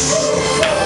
Oh,